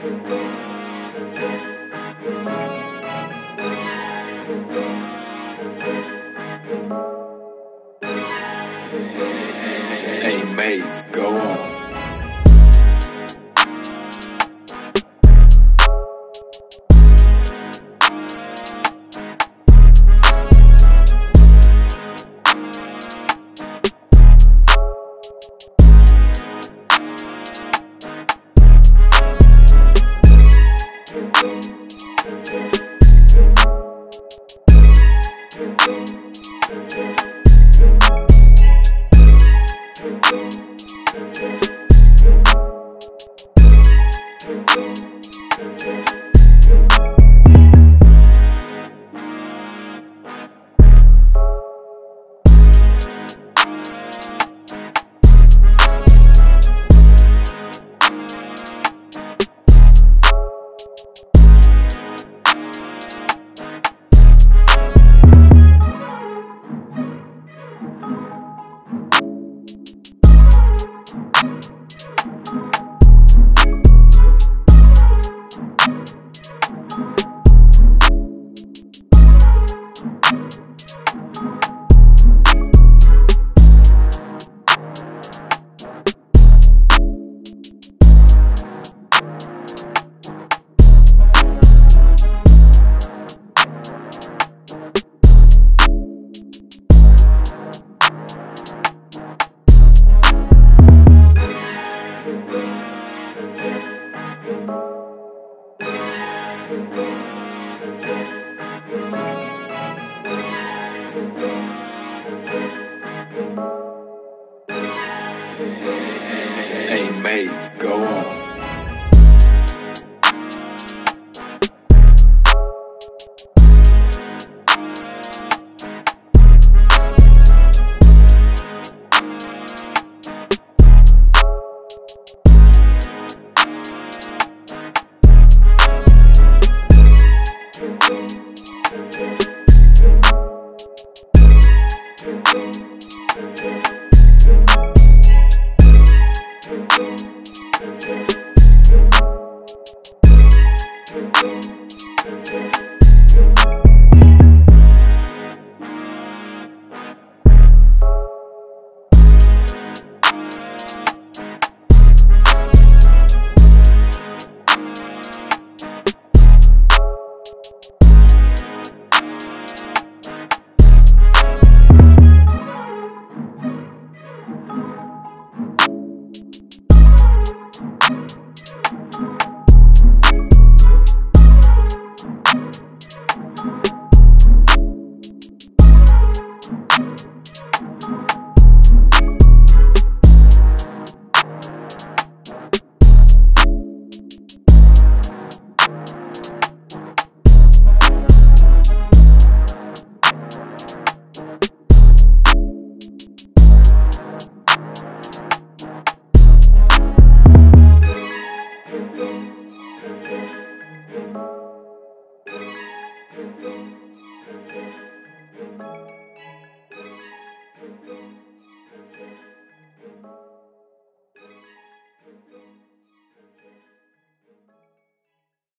Hey, Maze, go on. Maze, go on.